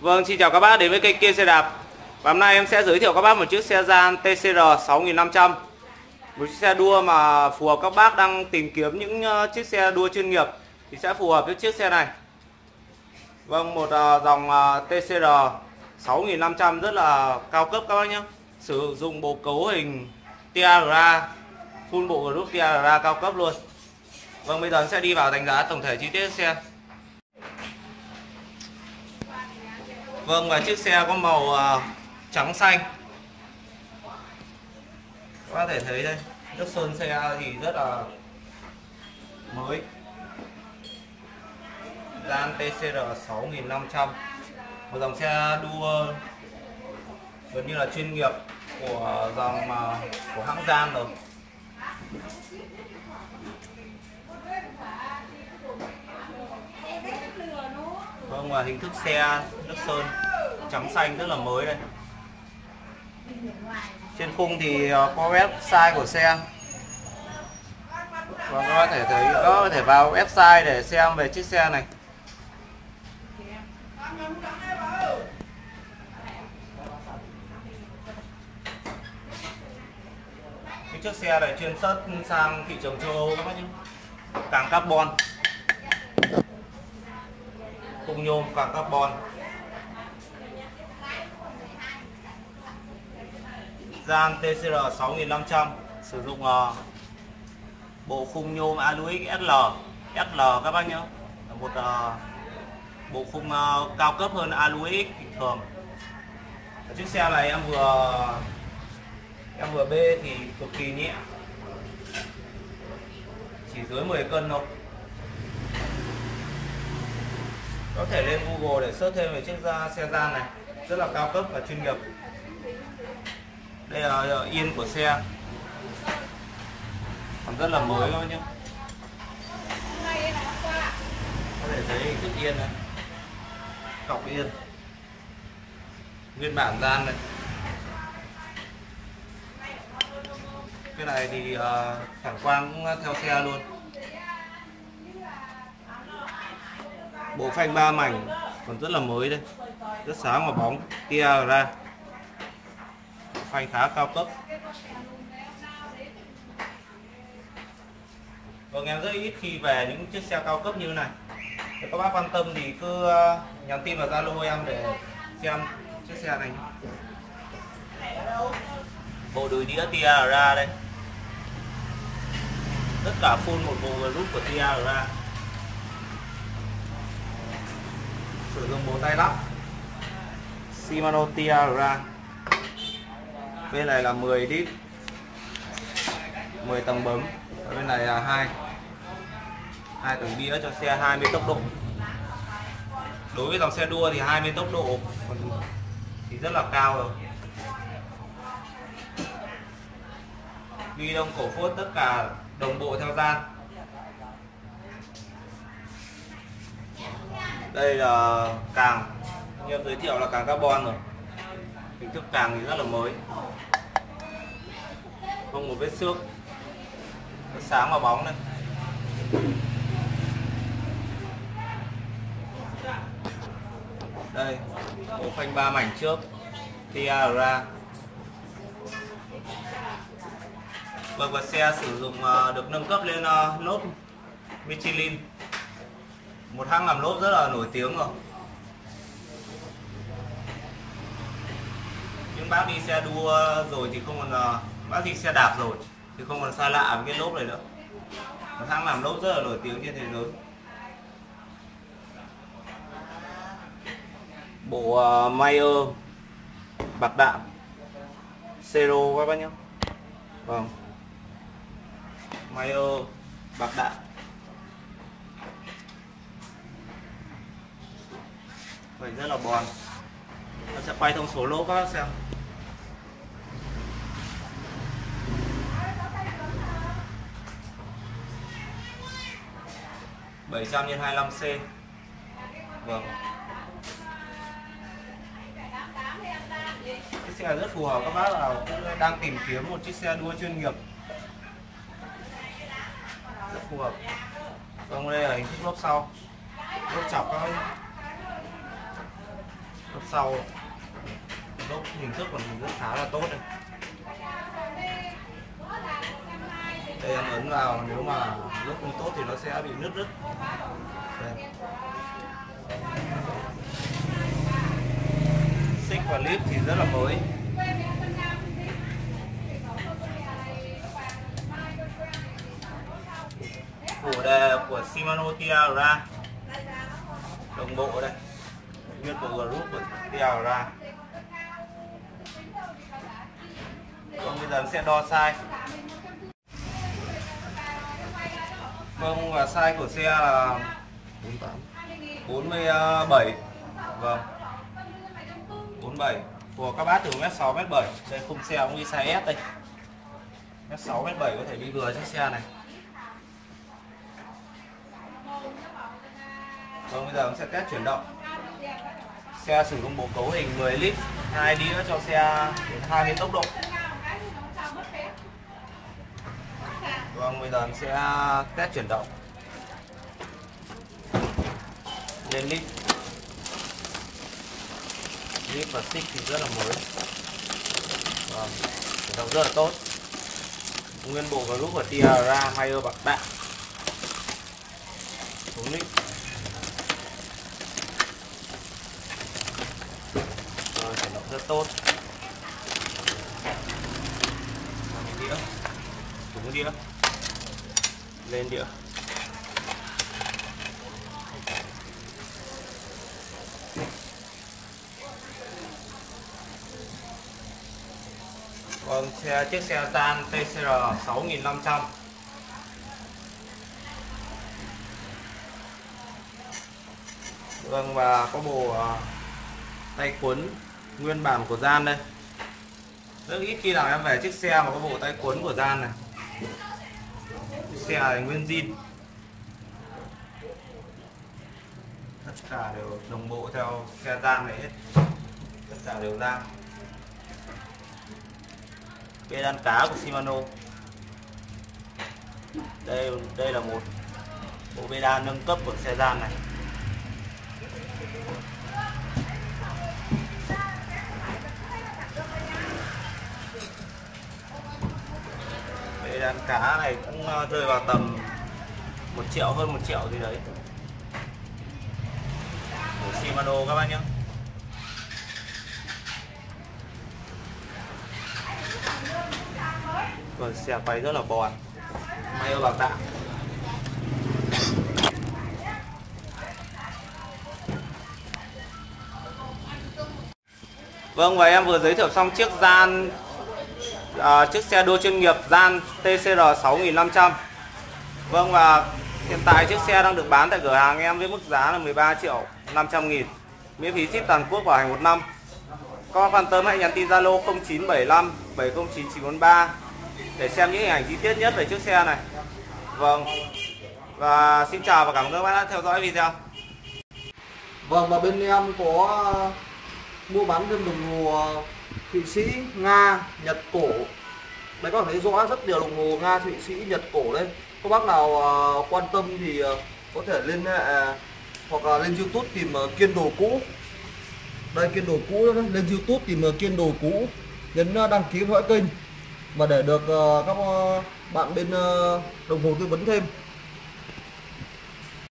Vâng, xin chào các bác đến với kênh Kia xe đạp. Và hôm nay em sẽ giới thiệu các bác một chiếc xe Gian TCR 6500. Một chiếc xe đua mà phù hợp các bác đang tìm kiếm những ờ, chiếc xe đua chuyên nghiệp thì sẽ phù hợp với chiếc xe này. Vâng, một ờ, dòng ờ, TCR 6500 rất là cao cấp các bác nhé. Sử dụng bộ cấu hình Tiara full bộ group Tiara cao cấp luôn. Vâng, bây giờ sẽ đi vào đánh giá tổng thể chi tiết xe. Vâng và chiếc xe có màu uh, trắng xanh. Các có thể thấy đây Nước sơn xe thì rất là mới. Gian TCR 6500 Một dòng xe đua gần như là chuyên nghiệp của dòng uh, của hãng Gian rồi. Vâng và hình thức xe nước sơn trắng xanh rất là mới đây. Trên khung thì ờ, có website của xe Và các bạn có thể thấy có thể vào website để xem về chiếc xe này. Cái chiếc xe này chuyên xuất sang thị trường châu Âu các bác nhé. Càng carbon khung nhôm và carbon. Gian TCR 6500 sử dụng uh, bộ khung nhôm Alux SL SL các bác nhé một uh, bộ khung uh, cao cấp hơn Alux bình thường. Chiếc xe này em vừa em vừa bê thì cực kỳ nhẹ. Chỉ dưới 10 cân thôi. Có thể lên Google để search thêm về chiếc xe gian này. Rất là cao cấp và chuyên nghiệp. Đây là ờ, yên của xe. Còn rất là mới thôi nhé có thể thấy hình thức yên này. Cọc yên nguyên bản gian này. Cái này thì uh, phản quang cũng theo xe luôn. Bộ phanh ba mảnh, còn rất là mới đây. Rất sáng và bóng tia ra. Phanh khá cao cấp. Vâng em rất ít khi về những chiếc xe cao cấp như này. Nếu các bác quan tâm thì cứ ờ, nhắn tin vào Zalo em để xem chiếc xe này. Bộ đùi đĩa Tiara đây. Tất cả full một bộ group của Tiara Sử dụng bộ tay lắp. Shimano Tiara. Bên này là 10 đít 10 tầng bấm. Ở bên này là hai hai tầng đĩa cho xe 20 tốc độ. Đối với dòng xe đua thì 20 tốc độ thì rất là cao rồi. Ghi đông cổ phốt tất cả đồng bộ theo gian. Đây là càng. Như em giới thiệu là càng carbon rồi. Hình thức càng thì rất là mới. Không một vết xước. Nó sáng và bóng đây. Đây, bộ phanh ba mảnh trước. Tiara vâng và xe sử dụng ờ, được nâng cấp lên ờ, nốt Michelin một hãng làm lốp rất là nổi tiếng rồi. Những bác đi xe đua rồi thì không còn ờ, bác đi xe đạp rồi thì không còn xa lạ với cái lốp này nữa. Một hãng làm lốp rất là nổi tiếng trên thế giới. Bộ uh, Mayer bạc đạm Zero các bác nhé. Vâng. Mayer bạc đạm. Vậy rất là bòn nó sẽ quay thông số lỗ các bác xem. bảy trăm nhân hai c. Vâng. Chiếc xe rất phù hợp các bác nào cũng đang tìm kiếm một chiếc xe đua chuyên nghiệp. Rất phù hợp. Vâng đây là hình thức lốp sau. Lốp chọc các bác sau. Lốp hình thức còn hình thức khá là tốt đây đây em ấn vào, nếu mà lốp không tốt thì nó sẽ bị nứt rứt đây. xích và clip thì rất là mới. Chủ đề của Shimano Tiara. Đồng bộ đây nguyên bộ group của tèo ra. Vâng, bây giờ sẽ đo size. Vâng, và size của xe là 48 47 Vâng. 47 Của các bác từ m6 m7 Đây khung xe cũng đi size S đây. m6 m7 có thể đi vừa chiếc xe này. Vâng, bây giờ mình sẽ test chuyển động. Xe sử dụng bộ cấu hình 10 lít hai đĩa cho xe đến 20 tốc độ. Vâng, bây giờ sẽ test chuyển động. Lên lít. Lít và stick thì rất là mới. Vâng, chuyển động rất là tốt. Nguyên bộ group của Tiara Mayer bạc đạn. Xuống lít Rồi, chuyển động rất tốt. Đĩa Xuống đĩa. Lên đĩa. Vâng, xe chiếc xe tan TCR 6500 Vâng và có bộ uh, tay cuốn nguyên bản của gian đây. Rất ít khi nào em về chiếc xe mà có bộ tay cuốn của gian này. Xe này nguyên zin. Tất cả đều đồng bộ theo xe gian này hết. Tất cả đều Gian. bê đan cá của Shimano. Đây đây là một bộ bê đan nâng cấp của xe gian này. Ăn cá này cũng ờ, rơi vào tầm một triệu hơn một triệu gì đấy. Của Shimano các bác nhé. Vâng, xe quay rất là bòn. May ơi bảo đạn. Vâng và em vừa giới thiệu xong chiếc gian à, chiếc xe đua chuyên nghiệp gian TCR 6500 Vâng và hiện tại chiếc xe đang được bán tại cửa hàng em với mức giá là 13 triệu 500 nghìn. Miễn phí ship toàn quốc bảo hành một năm. Các bạn quan tâm hãy nhắn tin Zalo 0975 709 943 để xem những hình ảnh chi tiết nhất về chiếc xe này. Vâng và xin chào và cảm ơn các bạn đã theo dõi video. Vâng và bên em có à, mua bán thêm đồng hồ à, Thụy Sĩ, Nga, Nhật cổ. Đấy các bạn thấy rõ rất nhiều đồng hồ Nga, Thụy Sĩ, Nhật cổ đấy. Các bác nào uh, quan tâm thì uh, có thể liên hệ ờ, uh, hoặc là lên Youtube tìm uh, kiên đồ cũ. Đây kiên đồ cũ đấy. lên Youtube tìm uh, kiên đồ cũ Nhấn uh, đăng ký theo dõi kênh. Và để được uh, các uh, bạn bên uh, đồng hồ tư vấn thêm.